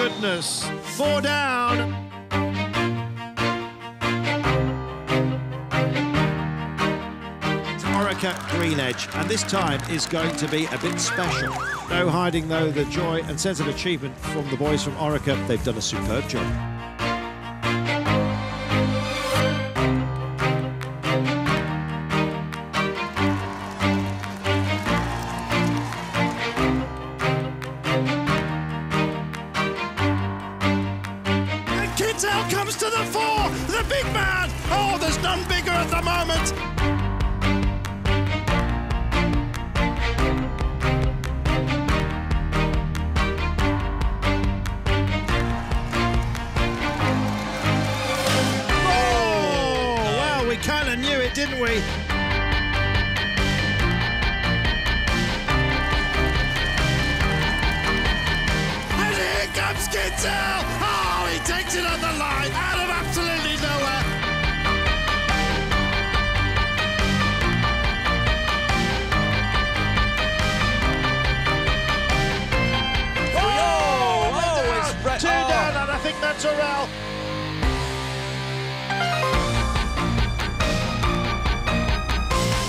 goodness! Four down. Orica Green Edge, and this time is going to be a bit special. No hiding, though, the joy and sense of achievement from the boys from Orica. They've done a superb job. None bigger at the moment. Oh, well, we kind of knew it, didn't we? And here comes Kittel! Oh, he takes it on the line think that's Orel.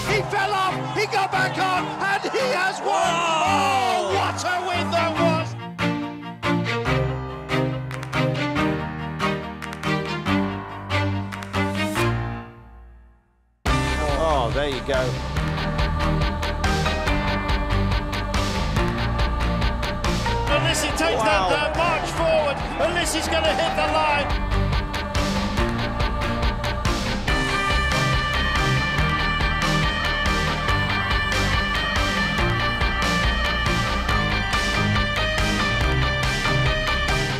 He fell off, he got back on, and he has won. Oh, what a win that was! Oh, there you go. Unless he takes Wow. Unless he's going to hit the line.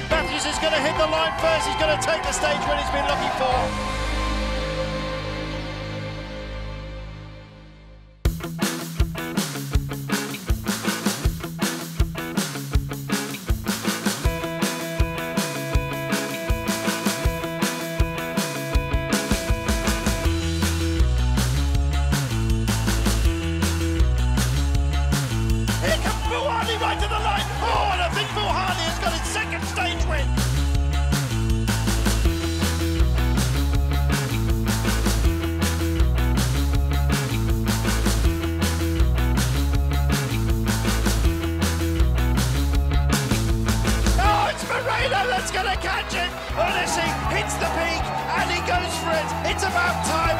Matthews is going to hit the line first. He's going to take the stage when he's been looking for. It's about timing.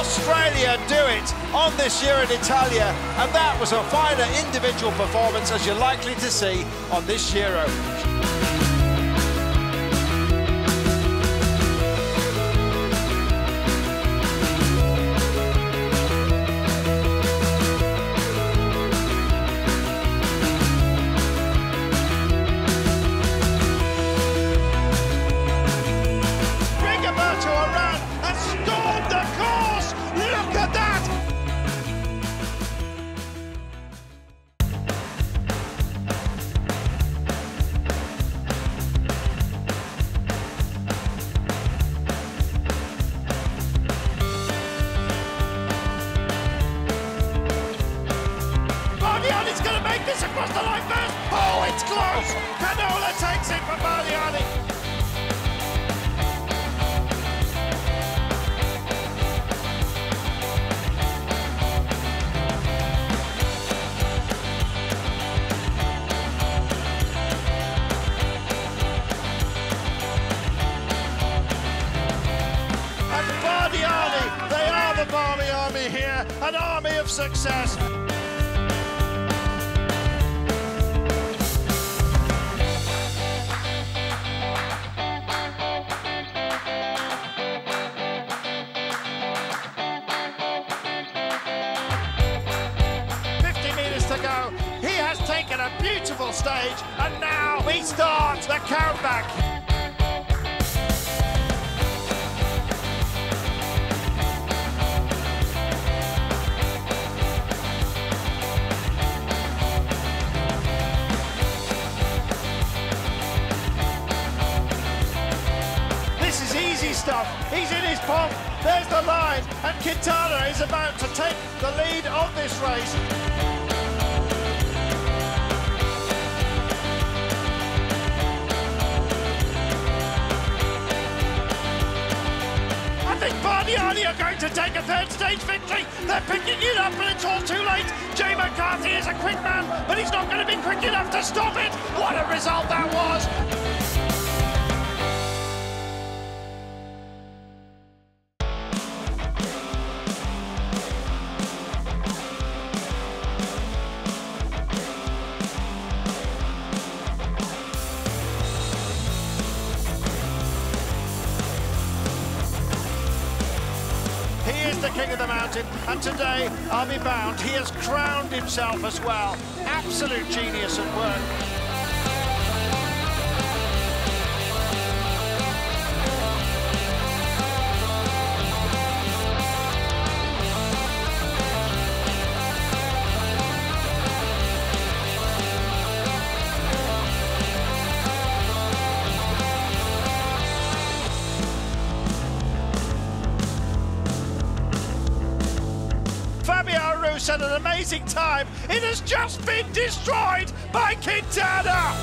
Australia do it on this year in Italia, and that was a finer individual performance as you're likely to see on this Giro. goals. Canola takes it for Bardiani. And they are the Army here, an army of success. Stage, and now we start the countback. This is easy stuff. He's in his pomp. There's the line. And Quintana is about to take the lead of this race. Bardiani are going to take a third stage victory. They're picking it up, but it's all too late. Jay McCarthy is a quick man, but he's not going to be quick enough to stop it. What a result that was! The king of the mountain, and today, I'll be bound, he has crowned himself as well. Absolute genius at work. Had an amazing time. It has just been destroyed by Quintana.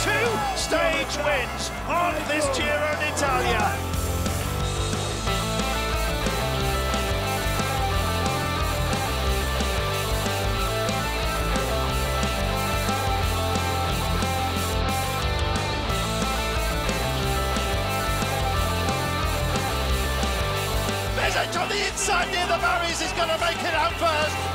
Two stage wins on this Giro d'Italia. The barriers is going to make it out first.